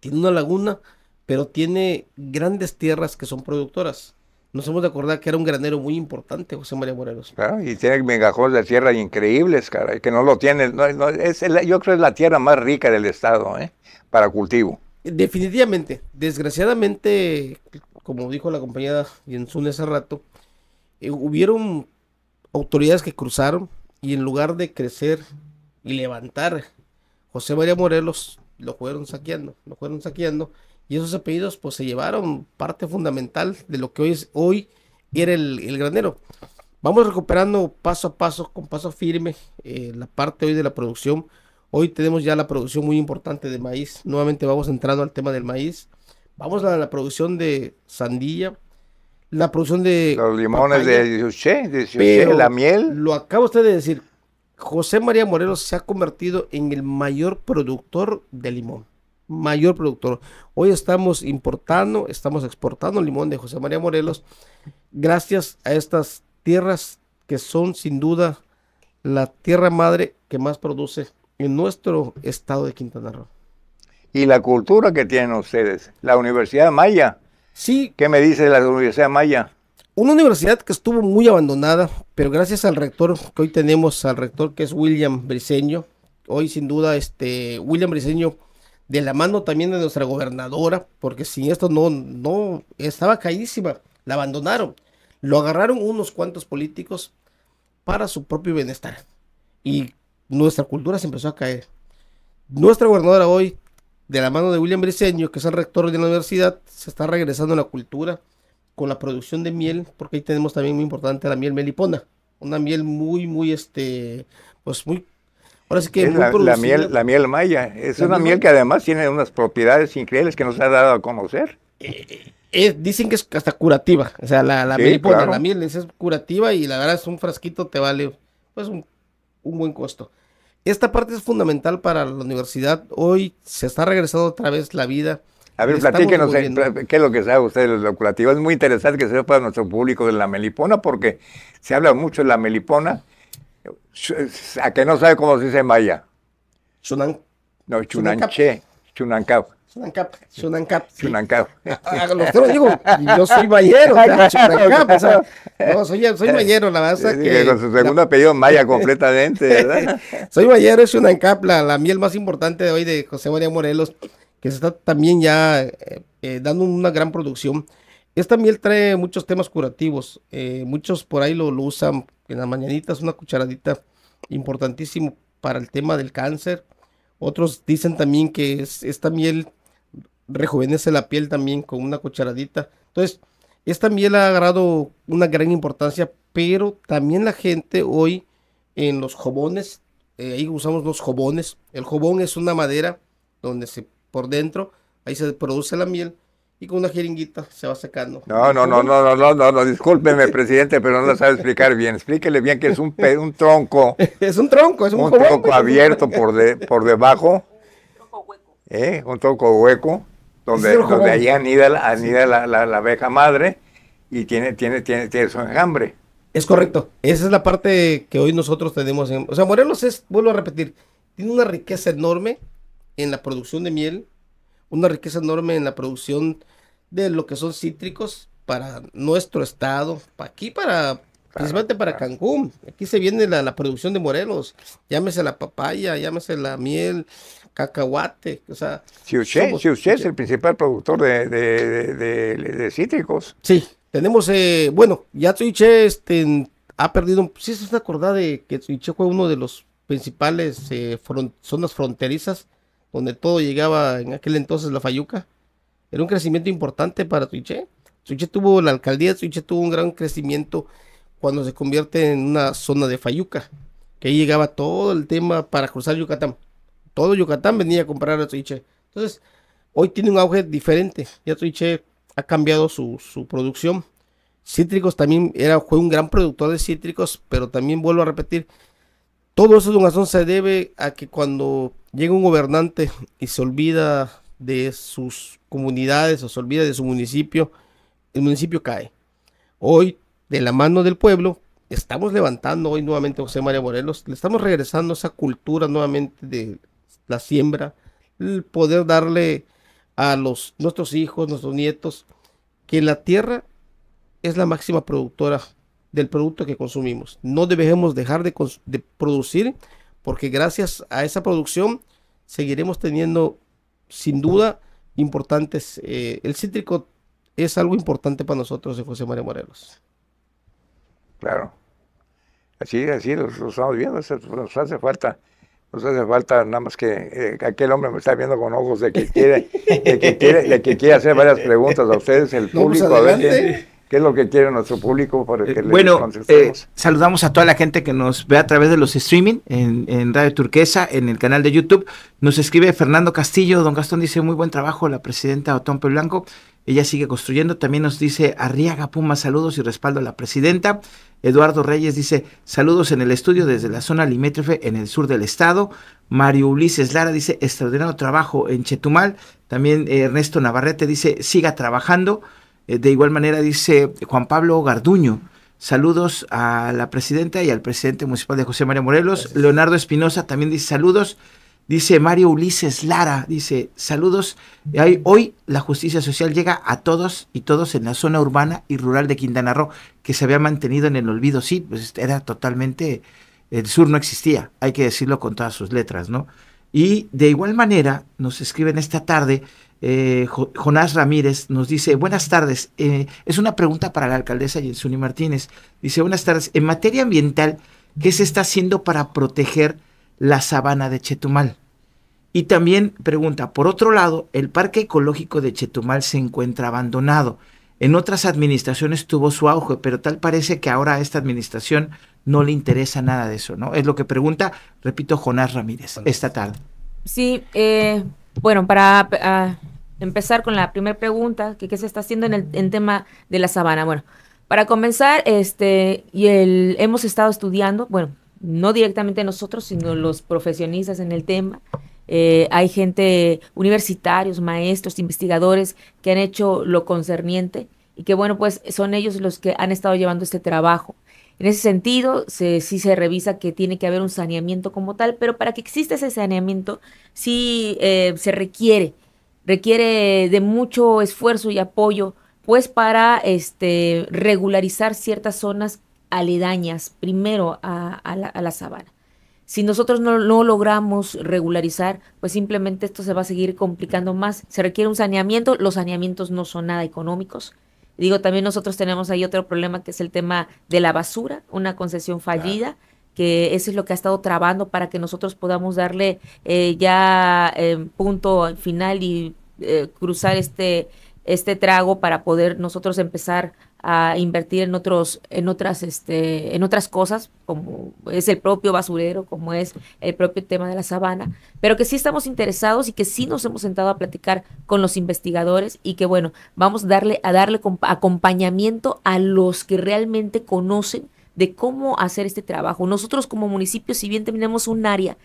tiene una laguna, pero tiene grandes tierras que son productoras. Nos hemos de acordar que era un granero muy importante, José María Morelos. y tiene megajones de tierra increíbles, cara, que no lo tiene. es yo creo que es la tierra más rica del estado, ¿eh? Para cultivo. Definitivamente. Desgraciadamente, como dijo la compañera Jensun hace rato, eh, hubieron autoridades que cruzaron y en lugar de crecer y levantar José María Morelos, lo fueron saqueando, lo fueron saqueando y esos apellidos pues se llevaron parte fundamental de lo que hoy, es, hoy era el, granero. Vamos recuperando paso a paso, con paso firme, eh, la parte hoy de la producción. Hoy tenemos ya la producción muy importante de maíz. Nuevamente vamos entrando al tema del maíz. Vamos a la producción de sandilla, la producción de... Los limones de Yuché, de la miel. Lo acaba usted de decir. José María Morelos se ha convertido en el mayor productor de limón mayor productor. Hoy estamos importando, estamos exportando limón de José María Morelos gracias a estas tierras que son sin duda la tierra madre que más produce en nuestro estado de Quintana Roo. Y la cultura que tienen ustedes, la Universidad Maya. Sí. ¿Qué me dice la Universidad Maya? Una universidad que estuvo muy abandonada, pero gracias al rector que hoy tenemos, al rector que es William Briceño, hoy sin duda este William Briceño de la mano también de nuestra gobernadora, porque sin esto no, no, estaba caídísima, la abandonaron. Lo agarraron unos cuantos políticos para su propio bienestar. Y nuestra cultura se empezó a caer. Nuestra gobernadora hoy, de la mano de William Briceño, que es el rector de la universidad, se está regresando a la cultura con la producción de miel, porque ahí tenemos también muy importante la miel melipona. Una miel muy, muy, este, pues muy Ahora sí que es la, miel, la miel maya. Es una miel, que además tiene unas propiedades increíbles que nos ha dado a conocer. Eh, eh, dicen que es hasta curativa. O sea, la, la, la miel es, curativa y la verdad es un frasquito te vale pues un, buen costo. Esta parte es fundamental para la universidad. Hoy se está regresando otra vez la vida. A ver, platíquenos eh, qué es lo que sabe usted de lo curativo. Es muy interesante que se sepa para nuestro público de la melipona porque se habla mucho de la melipona ¿A que no sabe cómo se dice maya? Chunan. No, chunanche. Chunancap. Chunancap. Chunancap. Chunancap. Ah, lo digo, yo soy mayero. Chunancap. O sea, no, soy, soy mayero, la verdad. que, con su segundo apellido maya completamente, ¿verdad? soy mayero, es Chunancap, la, la miel más importante de hoy de José María Morelos, que se está también ya eh, eh, dando una gran producción. Esta miel trae muchos temas curativos. Eh, muchos por ahí lo, lo usan en las mañanitas, una cucharadita importantísimo para el tema del cáncer. Otros dicen también que esta miel rejuvenece la piel también con una cucharadita. Entonces, esta miel ha agarrado una gran importancia, pero también la gente hoy en los jobones, eh, ahí usamos los jobones. El jobón es una madera donde por dentro, ahí se produce la miel y con una jeringuita se va secando. No, no, no, no, no, no, no, no, discúlpeme, presidente, pero no lo sabe explicar bien. Explíquele bien que es un, un tronco. es un tronco, es un, un tronco abierto por, de, por debajo. ¿Eh? Un tronco hueco, donde, donde ahí anida, la, anida la, la, abeja madre y tiene, tiene, tiene, tiene su enjambre. Es correcto. Esa es la parte que hoy nosotros tenemos. En, o sea, Morelos es, vuelvo a repetir, tiene una riqueza enorme en la producción de miel, una riqueza enorme en la producción de lo que son cítricos para nuestro estado, aquí para principalmente para Cancún. Aquí se viene la, producción de Morelos, llámese la papaya, llámese la miel, cacahuate, o sea... Si usted, es el principal productor de, cítricos. Sí, tenemos, eh, bueno, ya Tsuiche este, ha perdido, sí se está acordado de que Tsuiche fue uno de los principales eh, zonas fronterizas donde todo llegaba en aquel entonces la Fayuca. Era un crecimiento importante para Tuiche. Tuiche tuvo, la alcaldía de Tuiche tuvo un gran crecimiento cuando se convierte en una zona de Fayuca, que ahí llegaba todo el tema para cruzar Yucatán. todo Yucatán venía a comprar azuiche. Entonces, hoy tiene un auge diferente. Y azuiche ha cambiado su, su producción. Cítricos también era, fue un gran productor de cítricos, pero también vuelvo a repetir, todo eso, don Gastón, se debe a que cuando llega un gobernante y se olvida de sus comunidades o se olvida de su municipio, el municipio cae. Hoy, de la mano del pueblo, estamos levantando hoy nuevamente José María Morelos, le estamos regresando esa cultura nuevamente de la siembra, el poder darle a los, nuestros hijos, nuestros nietos, que la tierra es la máxima productora del producto que consumimos. No debemos dejar de, producir porque gracias a esa producción seguiremos teniendo sin duda importantes. Eh, el cítrico es algo importante para nosotros, José María Morelos. Claro. Así, así lo, estamos viendo, nos hace falta nos hace falta nada más que eh, aquel hombre me está viendo con ojos de que quiere, de que quiere, de que quiere hacer varias preguntas a ustedes, el pues público, a ver qué, es lo que quiere nuestro público para que eh, Bueno, eh, saludamos a toda la gente que nos ve a través de los streaming en, en, Radio Turquesa, en el canal de YouTube. Nos escribe Fernando Castillo, don Gastón dice muy buen trabajo la presidenta Otompe Blanco. Ella sigue construyendo. También nos dice Arriaga Puma, saludos y respaldo a la presidenta. Eduardo Reyes dice saludos en el estudio desde la zona limítrofe en el sur del estado. Mario Ulises Lara dice extraordinario trabajo en Chetumal. También eh, Ernesto Navarrete dice siga trabajando. Eh, de igual manera dice Juan Pablo Garduño. Saludos a la presidenta y al presidente municipal de José María Morelos. Leonardo Espinosa también dice saludos. Dice Mario Ulises Lara, dice, saludos. Hoy la justicia social llega a todos y todos en la zona urbana y rural de Quintana Roo, que se había mantenido en el olvido. Sí, pues era totalmente, el sur no existía, hay que decirlo con todas sus letras, ¿no? Y de igual manera nos escriben esta tarde, eh, Jonás Ramírez nos dice, buenas tardes, eh, es una pregunta para la alcaldesa Yensuni Martínez. Dice, buenas tardes, en materia ambiental, ¿qué se está haciendo para proteger la sabana de Chetumal. Y también pregunta, por otro lado, el parque ecológico de Chetumal se encuentra abandonado. En otras administraciones tuvo su auge, pero tal parece que ahora a esta administración no le interesa nada de eso, ¿no? Es lo que pregunta, repito, Jonás Ramírez, esta tarde. Sí, eh, bueno, para ah, empezar con la primera pregunta, qué se está haciendo en el tema de la sabana. Bueno, para comenzar, este, y el, hemos estado estudiando, bueno, no directamente nosotros, sino los profesionistas en el tema. Eh, hay gente, universitarios, maestros, investigadores que han hecho lo concerniente y que bueno, pues son ellos los que han estado llevando este trabajo. En ese sentido, se, sí se revisa que tiene que haber un saneamiento como tal, pero para que exista ese saneamiento, sí eh, se requiere, requiere de mucho esfuerzo y apoyo, pues para este, regularizar ciertas zonas aledañas primero a, la, sabana. Si nosotros no, logramos regularizar, pues simplemente esto se va a seguir complicando más. Se requiere un saneamiento, los saneamientos no son nada económicos. Digo, también nosotros tenemos ahí otro problema que es el tema de la basura, una concesión fallida, que eso es lo que ha estado trabando para que nosotros podamos darle eh, ya eh, punto final y eh, cruzar este, este trago para poder nosotros empezar a invertir en otros en otras este en otras cosas como es el propio basurero como es el propio tema de la sabana pero que sí estamos interesados y que sí nos hemos sentado a platicar con los investigadores y que bueno vamos a darle a darle acompañamiento a los que realmente conocen de cómo hacer este trabajo. Nosotros como municipio si bien tenemos un área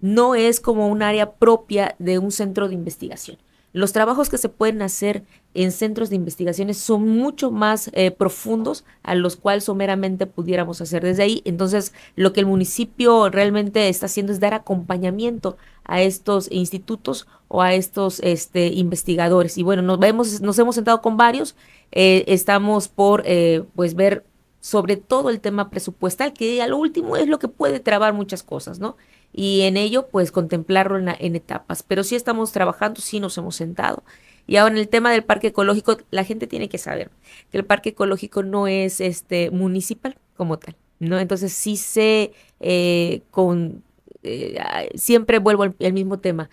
no es como un área propia de un centro de investigación los trabajos que se pueden hacer en centros de investigaciones son mucho más eh, profundos a los cuales someramente pudiéramos hacer desde ahí. Entonces, lo que el municipio realmente está haciendo es dar acompañamiento a estos institutos o a estos este, investigadores. Y bueno, nos, hemos sentado con varios, eh, estamos por eh, pues ver sobre todo el tema presupuestal, que a lo último es lo que puede trabar muchas cosas, ¿no? y en ello pues contemplarlo en, etapas. Pero sí estamos trabajando, sí nos hemos sentado. Y ahora en el tema del parque ecológico, la gente tiene que saber que el parque ecológico no es este municipal como tal, ¿no? Entonces sí sé eh, con eh, siempre vuelvo al, mismo tema.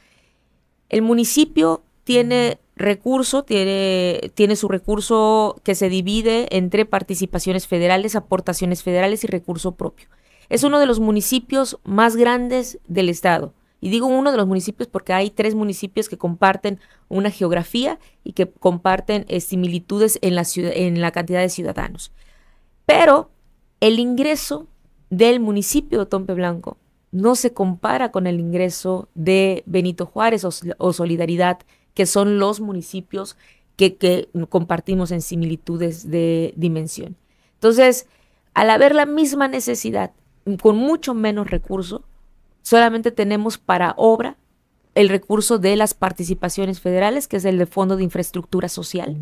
El municipio tiene recurso, tiene, tiene su recurso que se divide entre participaciones federales, aportaciones federales y recurso propio. Es uno de los municipios más grandes del estado Y digo uno de los municipios porque hay tres municipios que comparten una geografía y que comparten eh, similitudes en la, en la cantidad de ciudadanos. Pero el ingreso del municipio de Tompe Blanco no se compara con el ingreso de Benito Juárez o, Solidaridad, que son los municipios que, compartimos en similitudes de dimensión. Entonces, al haber la misma necesidad, con mucho menos recurso, solamente tenemos para obra el recurso de las participaciones federales, que es el de Fondo de Infraestructura Social,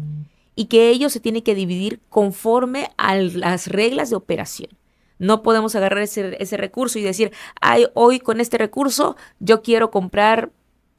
y que ello se tiene que dividir conforme a las reglas de operación. No podemos agarrar ese, recurso y decir, Ay, hoy con este recurso yo quiero comprar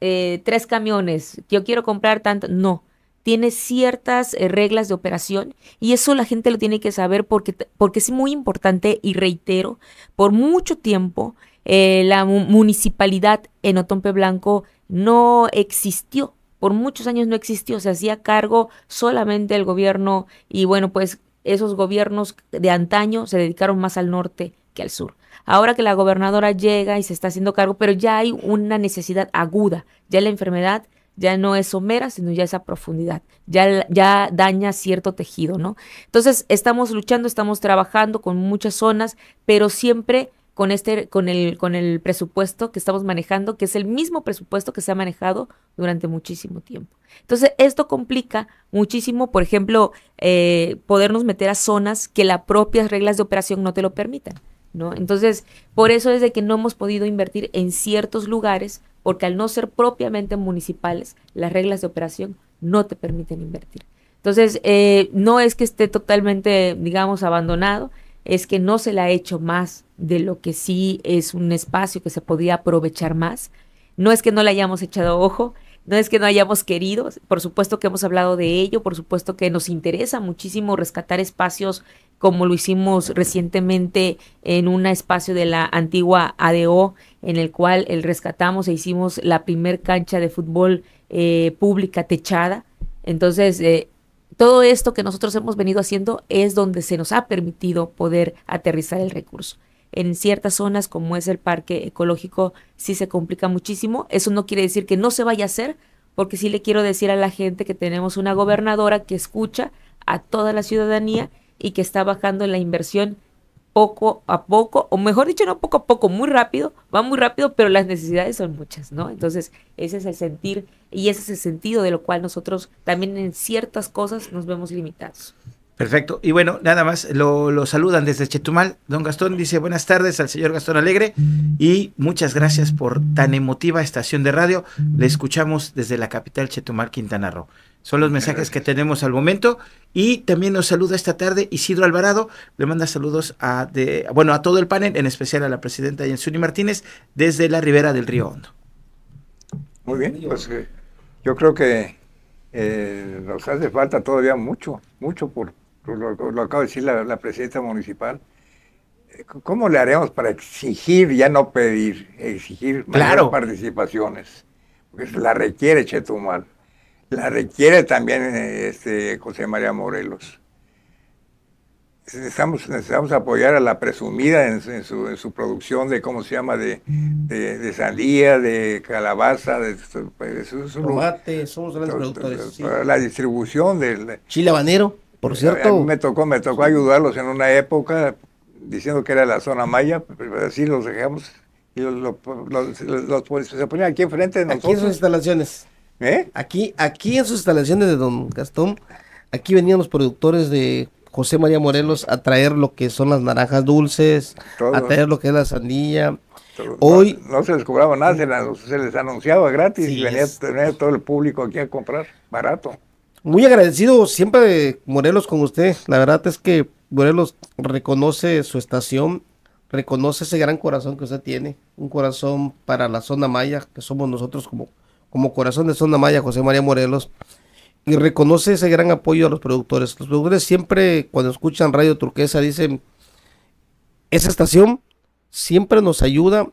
eh, tres camiones, yo quiero comprar tanto. No, tiene ciertas eh, reglas de operación y eso la gente lo tiene que saber porque, porque es muy importante y reitero, por mucho tiempo eh, la municipalidad en Otompe Blanco no existió. Por muchos años no existió, se hacía cargo solamente el gobierno y bueno, pues esos gobiernos de antaño se dedicaron más al norte que al sur. Ahora que la gobernadora llega y se está haciendo cargo, pero ya hay una necesidad aguda, ya la enfermedad ya no es somera, sino ya es a profundidad, ya, ya daña cierto tejido, ¿no? Entonces, estamos luchando, estamos trabajando con muchas zonas, pero siempre con este con el con el presupuesto que estamos manejando, que es el mismo presupuesto que se ha manejado durante muchísimo tiempo. Entonces, esto complica muchísimo, por ejemplo, eh, podernos meter a zonas que las propias reglas de operación no te lo permitan, Entonces, por eso es de que no hemos podido invertir en ciertos lugares, porque al no ser propiamente municipales, las reglas de operación no te permiten invertir. Entonces, eh, no es que esté totalmente, digamos, abandonado, es que no se le ha hecho más de lo que sí es un espacio que se podía aprovechar más. No es que no le hayamos echado ojo, no es que no hayamos querido, por supuesto que hemos hablado de ello, por supuesto que nos interesa muchísimo rescatar espacios como lo hicimos recientemente en un espacio de la antigua ADO, en el cual el rescatamos e hicimos la primer cancha de fútbol eh, pública techada. Entonces, eh, todo esto que nosotros hemos venido haciendo es donde se nos ha permitido poder aterrizar el recurso. En ciertas zonas, como es el parque ecológico, sí se complica muchísimo. Eso no quiere decir que no se vaya a hacer, porque sí le quiero decir a la gente que tenemos una gobernadora que escucha a toda la ciudadanía y que está bajando la inversión poco a poco, o mejor dicho, no poco a poco, muy rápido, va muy rápido, pero las necesidades son muchas, ¿no? Entonces, ese es el sentir y ese es el sentido de lo cual nosotros también en ciertas cosas nos vemos limitados. Perfecto. Y bueno, nada más lo, saludan desde Chetumal. Don Gastón dice buenas tardes al señor Gastón Alegre y muchas gracias por tan emotiva estación de radio. Le escuchamos desde la capital Chetumal, Quintana Roo. Son los mensajes que tenemos al momento. Y también nos saluda esta tarde Isidro Alvarado. Le manda saludos a, de, bueno, a todo el panel, en especial a la presidenta Yensuni Martínez, desde la ribera del Río Hondo. Muy bien, pues eh, yo creo que eh, nos hace falta todavía mucho, mucho por, lo, lo, acaba de decir la, presidenta municipal. ¿Cómo le haremos para exigir, ya no pedir, exigir claro. participaciones? Porque la requiere Chetumal la requiere también este, José María Morelos. Necesitamos, necesitamos apoyar a la presumida en, su, producción de, ¿cómo se llama?, de, de, sandía, de calabaza, de, pues, tomate, somos grandes productores. La distribución del... Chile habanero, por cierto. me tocó, me tocó ayudarlos en una época, diciendo que era la zona maya, pero así los dejamos, y los, se ponían aquí enfrente de nosotros. Aquí en sus instalaciones. ¿Eh? Aquí, aquí en sus instalaciones de Don Gastón, aquí venían los productores de José María Morelos a traer lo que son las naranjas dulces, a traer lo que es la sandía. Hoy no, se les cobraba nada, se, les anunciaba gratis y venía, todo el público aquí a comprar barato. Muy agradecido siempre Morelos con usted. La verdad es que Morelos reconoce su estación, reconoce ese gran corazón que usted tiene, un corazón para la zona maya, que somos nosotros como como Corazón de Zona Maya, José María Morelos, y reconoce ese gran apoyo a los productores. Los productores siempre, cuando escuchan Radio Turquesa, dicen, esa estación siempre nos ayuda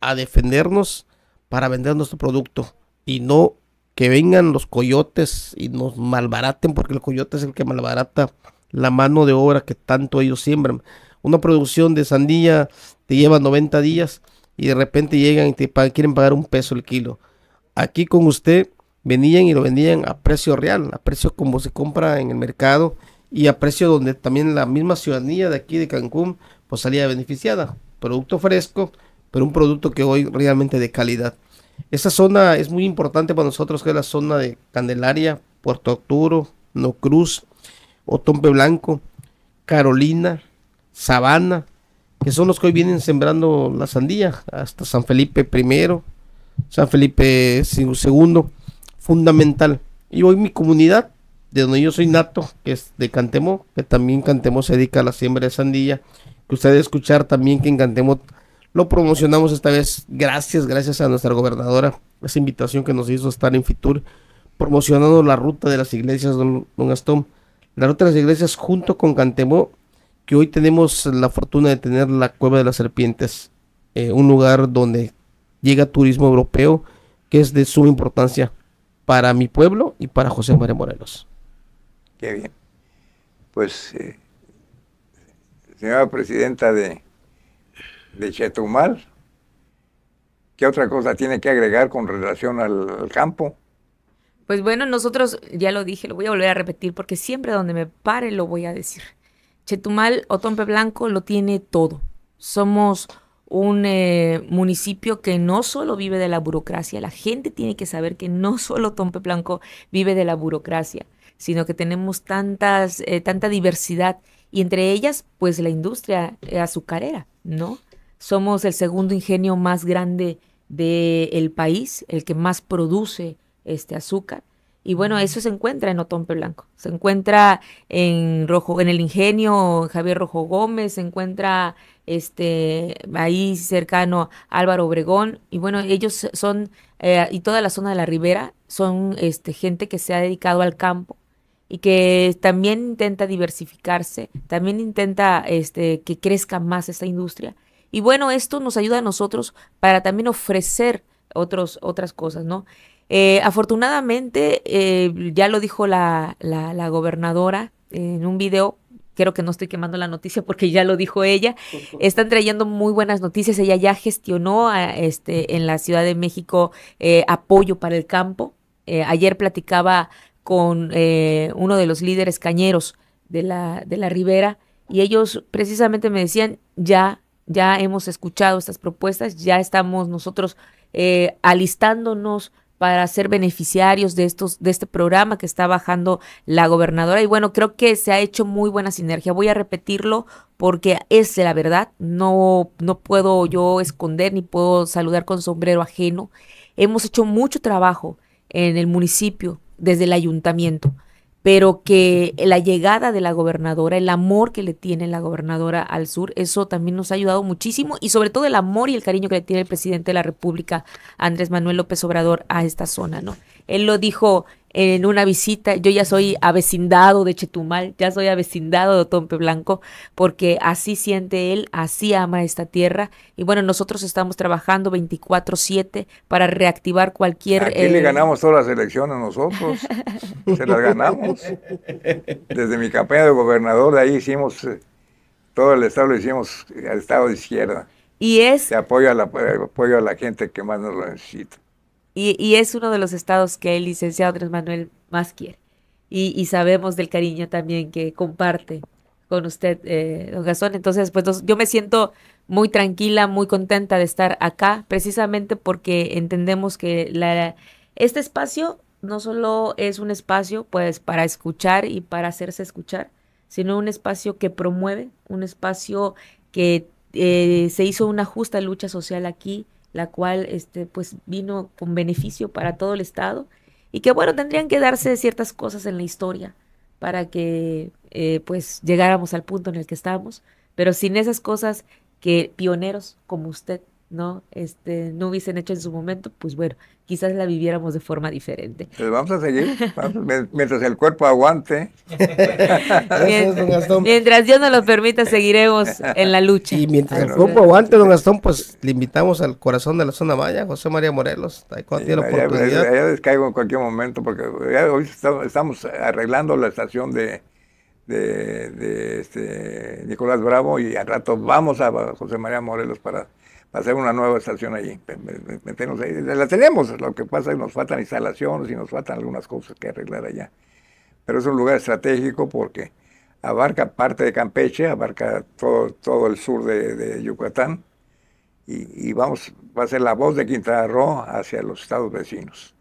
a defendernos para vender nuestro producto y no que vengan los coyotes y nos malbaraten, porque el coyote es el que malbarata la mano de obra que tanto ellos siembran. Una producción de sandía te lleva 90 días y de repente llegan y te quieren pagar un peso el kilo. Aquí con usted venían y lo vendían a precio real, a precio como se compra en el mercado y a precio donde también la misma ciudadanía de aquí de Cancún pues salía beneficiada. Producto fresco, pero un producto que hoy realmente de calidad. Esa zona es muy importante para nosotros, que es la zona de Candelaria, Puerto Arturo, No Cruz, Otompe Blanco, Carolina, Sabana, que son los que hoy vienen sembrando la sandía, hasta San Felipe I, San Felipe II, fundamental. Y hoy mi comunidad, de donde yo soy nato, que es de Cantemo, que también Cantemo se dedica a la siembra de sandía, que ustedes escuchar también que en Cantemo lo promocionamos esta vez, gracias, gracias a nuestra gobernadora, esa invitación que nos hizo estar en Fitur, promocionando la ruta de las iglesias, don, don Gastón, la ruta de las iglesias junto con Cantemo que hoy tenemos la fortuna de tener la Cueva de las Serpientes, eh, un lugar donde llega turismo europeo que es de suma importancia para mi pueblo y para José María Morelos. Qué bien. Pues, eh, señora presidenta de, de Chetumal, ¿qué otra cosa tiene que agregar con relación al campo? Pues bueno, nosotros, ya lo dije, lo voy a volver a repetir porque siempre donde me pare lo voy a decir. Chetumal o Tompe Blanco lo tiene todo. Somos un eh, municipio que no solo vive de la burocracia, la gente tiene que saber que no solo Tompe Blanco vive de la burocracia, sino que tenemos tantas, eh, tanta diversidad y entre ellas, pues la industria eh, azucarera, ¿no? Somos el segundo ingenio más grande del país, el que más produce este azúcar. Y bueno, eso se encuentra en Otompe Blanco, se encuentra en Rojo, en el Ingenio Javier Rojo Gómez, se encuentra este ahí cercano Álvaro Obregón, y bueno, ellos son, eh, y toda la zona de la ribera, son este, gente que se ha dedicado al campo y que también intenta diversificarse, también intenta este, que crezca más esta industria. Y bueno, esto nos ayuda a nosotros para también ofrecer otros, otras cosas, ¿no? Eh, afortunadamente, eh, ya lo dijo la, la, gobernadora en un video, creo que no estoy quemando la noticia porque ya lo dijo ella, están trayendo muy buenas noticias, ella ya gestionó a, este, en la Ciudad de México eh, apoyo para el campo. ayer platicaba con uno de los líderes cañeros de la, de la Ribera y ellos precisamente me decían, ya, ya hemos escuchado estas propuestas, ya estamos nosotros alistándonos para ser beneficiarios de estos de este programa que está bajando la gobernadora y bueno, creo que se ha hecho muy buena sinergia. Voy a repetirlo porque es la verdad, no no puedo yo esconder ni puedo saludar con sombrero ajeno. Hemos hecho mucho trabajo en el municipio desde el ayuntamiento pero que la llegada de la gobernadora, el amor que le tiene la gobernadora al sur, eso también nos ha ayudado muchísimo y sobre todo el amor y el cariño que le tiene el presidente de la República, Andrés Manuel López Obrador, a esta zona, ¿no? Él lo dijo en una visita, yo ya soy avecindado de Chetumal, ya soy avecindado de Tompe Blanco, porque así siente él, así ama esta tierra. Y bueno, nosotros estamos trabajando 24/7 para reactivar cualquier... Aquí le eh, ganamos todas las elecciones nosotros, se las ganamos. Desde mi campaña de gobernador, de ahí hicimos, eh, todo el estado lo hicimos al estado de izquierda. Y es... Se apoya a la, apoyo a la gente que más nos lo necesita. Y, es uno de los estados que el licenciado Andrés Manuel más quiere. Y, sabemos del cariño también que comparte con usted, eh, don Gastón. Entonces, pues yo me siento muy tranquila, muy contenta de estar acá, precisamente porque entendemos que la, este espacio no solo es un espacio pues para escuchar y para hacerse escuchar, sino un espacio que promueve, un espacio que eh, se hizo una justa lucha social aquí, la cual este, pues vino con beneficio para todo el Estado y que bueno, tendrían que darse ciertas cosas en la historia para que eh, pues llegáramos al punto en el que estamos, pero sin esas cosas que pioneros como usted no este no hubiesen hecho en su momento, pues bueno, quizás la viviéramos de forma diferente. Pues vamos a seguir, mientras el cuerpo aguante. mientras, Dios nos lo permita, seguiremos en la lucha. Y mientras el cuerpo aguante, don Gastón, pues le invitamos al corazón de la zona Maya, José María Morelos, cuando tiene la oportunidad. descaigo en cualquier momento, porque hoy estamos arreglando la estación de, de, este, Nicolás Bravo y al rato vamos a José María Morelos para, hacer una nueva estación allí. La tenemos, lo que pasa es que nos faltan instalaciones y nos faltan algunas cosas que arreglar allá. Pero es un lugar estratégico porque abarca parte de Campeche, abarca todo, todo el sur de, Yucatán y, vamos, va a ser la voz de Quintana Roo hacia los estados vecinos.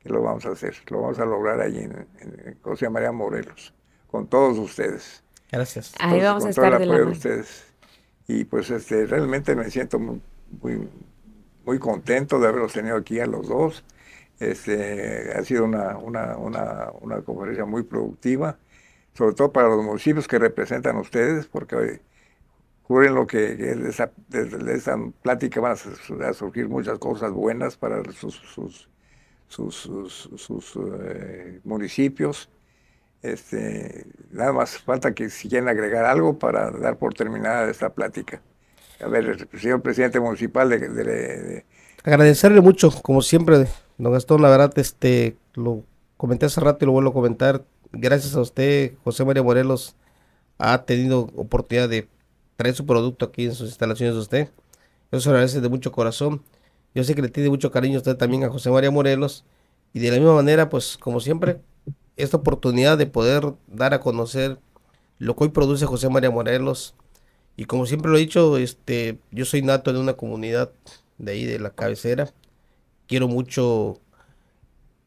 Que lo vamos a hacer, lo vamos a lograr allí en, en José María Morelos con todos ustedes. Gracias. Ahí vamos a estar todo el apoyo de, ustedes. Y pues este, realmente me siento muy, muy, contento de haberlos tenido aquí a los dos. Este, ha sido una, una, una, una conferencia muy productiva, sobre todo para los municipios que representan ustedes, porque juren lo que desde esa, desde esa plática van a, surgir muchas cosas buenas para sus, sus, sus, sus, eh, municipios este, nada más falta que si quieren agregar algo para dar por terminada esta plática. A ver, señor presidente municipal de, Agradecerle mucho, como siempre, don Gastón, la verdad, este, lo comenté hace rato y lo vuelvo a comentar. Gracias a usted, José María Morelos, ha tenido oportunidad de traer su producto aquí en sus instalaciones de usted. Eso se agradece de mucho corazón. Yo sé que le tiene mucho cariño a usted también a José María Morelos. Y de la misma manera, pues como siempre, esta oportunidad de poder dar a conocer lo que hoy produce José María Morelos. Y como siempre lo he dicho, este, yo soy nato de una comunidad de ahí, de la cabecera. Quiero mucho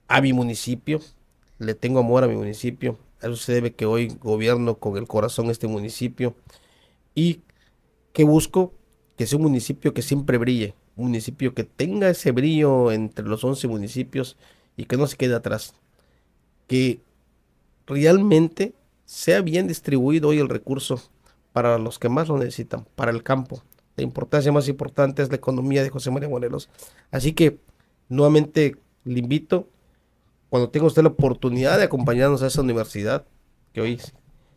a mi municipio, le tengo amor a mi municipio. Eso se debe que hoy gobierno con el corazón este municipio. Y que busco que sea un municipio que siempre brille, un municipio que tenga ese brillo entre los 11 municipios y que no se quede atrás que realmente sea bien distribuido hoy el recurso para los que más lo necesitan, para el campo. La importancia más importante es la economía de José María Morelos. Así que nuevamente le invito, cuando tenga usted la oportunidad de acompañarnos a esa universidad, que hoy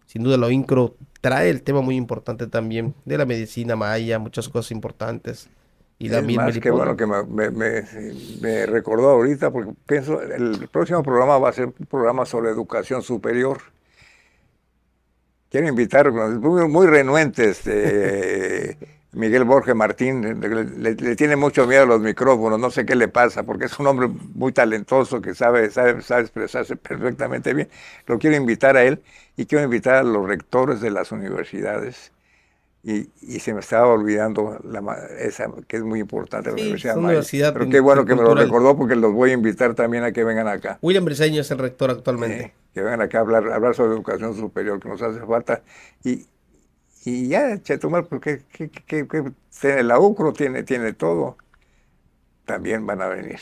sin duda la INCRO trae el tema muy importante también de la medicina maya, muchas cosas importantes y la es que bueno que me, recordó ahorita, porque pienso, el próximo programa va a ser un programa sobre educación superior. Quiero invitar, muy, muy renuente, este, Miguel Borges Martín, le, tiene mucho miedo a los micrófonos, no sé qué le pasa, porque es un hombre muy talentoso que sabe, sabe, sabe expresarse perfectamente bien. Lo quiero invitar a él y quiero invitar a los rectores de las universidades y, se me estaba olvidando la, esa que es muy importante, la Universidad, Pero qué bueno que me lo recordó porque los voy a invitar también a que vengan acá. William Briseño es el rector actualmente. Que vengan acá a hablar, hablar sobre educación superior, que nos hace falta. Y, y ya, Chetumal, porque ¿qué, qué, tiene la UCRO, tiene, tiene todo. También van a venir.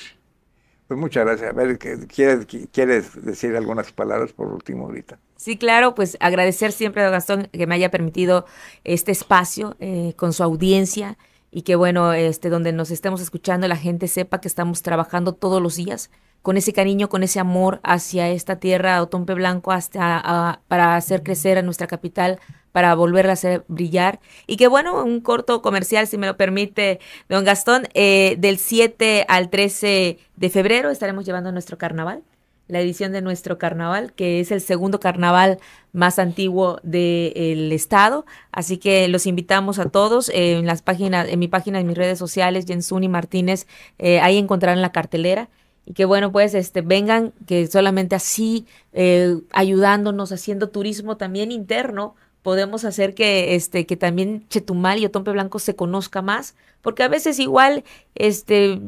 Pues muchas gracias. A ver, ¿quieres, ¿quieres decir algunas palabras por último ahorita? Sí, claro, pues agradecer siempre a Gastón que me haya permitido este espacio eh, con su audiencia y que bueno, este, donde nos estemos escuchando la gente sepa que estamos trabajando todos los días con ese cariño, con ese amor hacia esta tierra, Otompe Blanco, hasta para hacer crecer a nuestra capital, para volverla a hacer brillar. Y que bueno, un corto comercial, si me lo permite, don Gastón, eh, del 7 al 13 de febrero estaremos llevando nuestro carnaval la edición de nuestro carnaval, que es el segundo carnaval más antiguo del estado. Así que los invitamos a todos en las páginas, en mi página, en mis redes sociales, Jensuni Martínez, eh, ahí encontrarán la cartelera. Y que bueno, pues este, vengan, que solamente así, eh, ayudándonos, haciendo turismo también interno, podemos hacer que este que también Chetumal y Otompe Blanco se conozca más, porque a veces igual este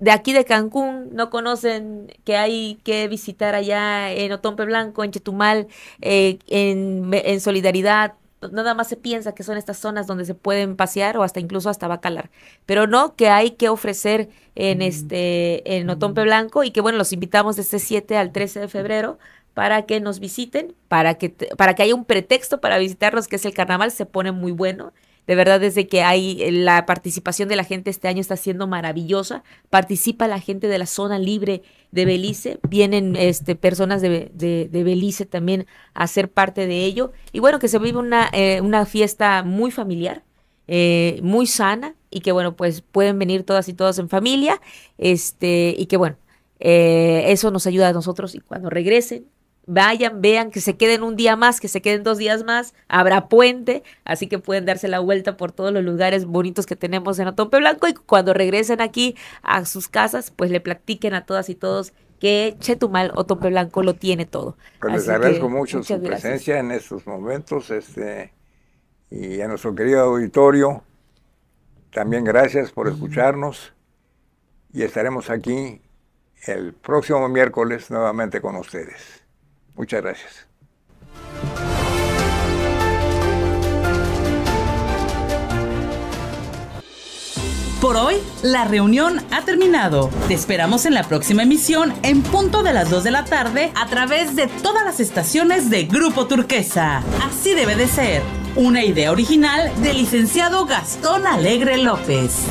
de aquí de Cancún no conocen que hay que visitar allá en Otompe Blanco, en Chetumal, eh, en, en, Solidaridad. Nada más se piensa que son estas zonas donde se pueden pasear o hasta incluso hasta Bacalar. Pero no, que hay que ofrecer en este en Otompe Blanco y que bueno, los invitamos de este 7 al 13 de febrero para que nos visiten, para que, para que haya un pretexto para visitarnos, que es el carnaval, se pone muy bueno. De verdad, desde que hay eh, la participación de la gente este año está siendo maravillosa. Participa la gente de la zona libre de Belice. Vienen este, personas de, de, Belice también a ser parte de ello. Y bueno, que se vive una, eh, una fiesta muy familiar, eh, muy sana y que bueno, pues pueden venir todas y todos en familia. Este, y que bueno, eso nos ayuda a nosotros y cuando regresen vayan, vean, que se queden un día más, que se queden dos días más, habrá puente, así que pueden darse la vuelta por todos los lugares bonitos que tenemos en Otompe Blanco y cuando regresen aquí a sus casas, pues le platiquen a todas y todos que Chetumal Otompe Blanco lo tiene todo. Pues les agradezco mucho su presencia en estos momentos este, y a nuestro querido auditorio, también gracias por escucharnos y estaremos aquí el próximo miércoles nuevamente con ustedes. Muchas gracias. Por hoy, la reunión ha terminado. Te esperamos en la próxima emisión en punto de las 2 de la tarde a través de todas las estaciones de Grupo Turquesa. Así debe de ser. Una idea original del licenciado Gastón Alegre López.